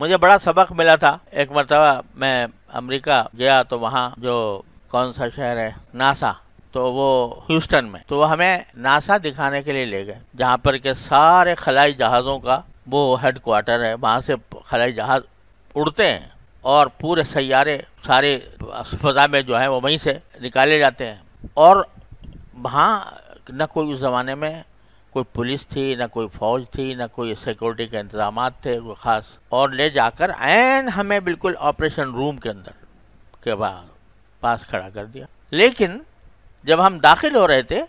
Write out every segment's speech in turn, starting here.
मुझे बड़ा सबक मिला था। एक मरतबा मैं अमेरिका गया तो वहाँ जो कौन सा शहर है? नासा। तो वो ह्यूस्टन में। तो वो हमें नासा दिखाने के लिए ले गए, जहाँ पर के सारे खलाई जहाज़ों का वो हेड क्वार्टर है। वहाँ से खलाई जहाज़ उड़ते हैं और पूरे सैारे सारे फजा में जो है वो वहीं से निकाले जाते हैं। और वहाँ न कोई उस ज़माने में कोई पुलिस थी, न कोई फौज थी, ना कोई सिक्योरिटी के इंतज़ाम थे, कोई ख़ास। और ले जाकर एन हमें बिल्कुल ऑपरेशन रूम के अंदर, के बाद पास खड़ा कर दिया। लेकिन जब हम दाखिल हो रहे थे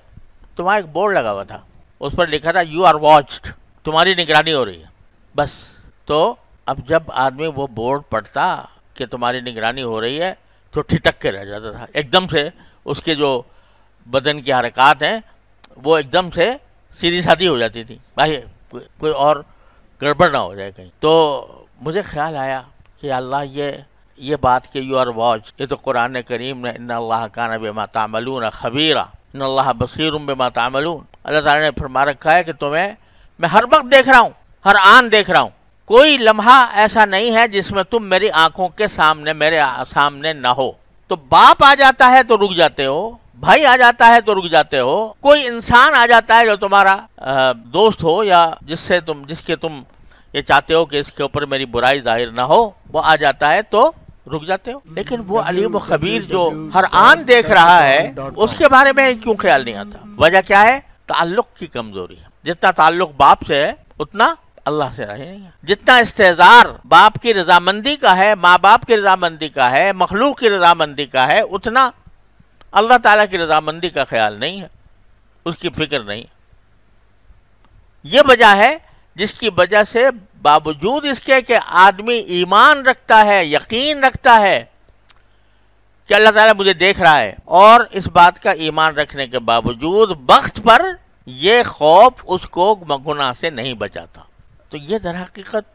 तो वहाँ एक बोर्ड लगा हुआ था। उस पर लिखा था यू आर वॉच्ड तुम्हारी निगरानी हो रही है। बस। तो अब जब आदमी वो बोर्ड पढ़ता कि तुम्हारी निगरानी हो रही है तो ठिटक के रह जाता था। एकदम से उसके जो बदन की हरकत हैं, वो एकदम से सीधी सादी हो जाती थी। भाई कोई और गड़बड़ ना हो जाए कहीं। तो मुझे ख्याल आया कि अल्लाह ये ये बात कि यू आर वॉच। ये तो कुरान करीम ने इन अल्लाह का नब मातामलून खबीरा इन अल्लाह बसीर मातामलून अल्लाह ताला ने फरमा रखा है कि तुम्हें, मैं हर वक्त देख रहा हूँ, हर आन देख रहा हूँ। कोई लम्हा ऐसा नहीं है जिसमें तुम मेरी आँखों के सामने, मेरे सामने ना हो। तो बाप आ जाता है तो रुक जाते हो। भाई आ जाता है तो रुक जाते हो। कोई इंसान आ जाता है जो तुम्हारा दोस्त हो या जिससे तुम जिसके तुम ये चाहते हो कि इसके ऊपर मेरी बुराई ज़ाहिर ना हो वो आ जाता है तो रुक जाते हो। लेकिन वो अलीम खबीर जो हर आन देख रहा है उसके बारे में क्यों ख्याल नहीं आता? वजह क्या है? ताल्लुक की कमज़ोरी है। जितना ताल्लुक बाप से है उतना अल्लाह से रहे नहीं जितना इस्तेजार बाप की रजामंदी का है माँ बाप की रजामंदी का है मखलूक की रजामंदी का है उतना अल्लाह ताला की रजामंदी का ख्याल नहीं है, उसकी फ़िक्र नहीं ये वजह है जिसकी वजह से बावजूद इसके कि आदमी ईमान रखता है, यकीन रखता है कि अल्लाह ताला मुझे देख रहा है और इस बात का ईमान रखने के बावजूद वक्त पर यह खौफ उसको गुनाह से नहीं बचाता। तो ये दर हकीकत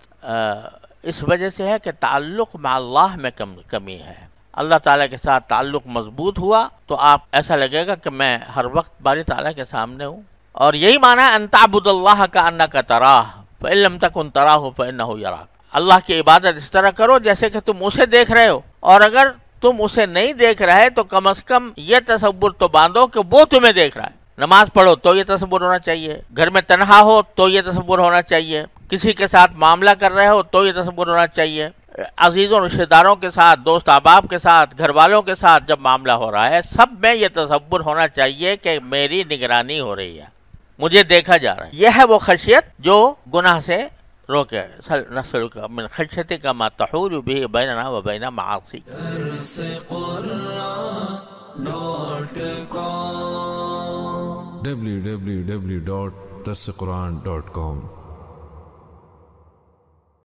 इस वजह से है कि ताल्लुक़ में अल्लाह में कम, कमी है। अल्लाह ताला के साथ ताल्लुक़ मज़बूत हुआ तो आप ऐसा लगेगा कि मैं हर वक्त बारी ताला के सामने हूँ। और यही माना है अनताबुदल्लाह का अन्ना का तराह फ़िल्म तक उन तरा हो फ़िन हो यरा अल्लाह की इबादत इस तरह करो जैसे कि तुम उसे देख रहे हो। और अगर तुम उसे नहीं देख रहे तो कम अज कम ये तस्वुर तो बांधो कि वो तुम्हें देख रहा है। नमाज़ पढ़ो तो ये तस्वुर होना चाहिए। घर में तनहा हो तो ये तस्वुर होना चाहिए। किसी के साथ मामला कर रहे हो तो ये तस्वुर होना चाहिए। अजीज़ों, रिश्तेदारों के साथ, दोस्त अहबाब के साथ घर वालों के साथ जब मामला हो रहा है, सब में ये तस्वुर होना चाहिए कि मेरी निगरानी हो रही है। मुझे देखा जा रहा है। यह है वो खशियत जो गुनाह से रोके नस्ल का खशती का मातहूर भी बैना व बैना मासी। www.dasquran.com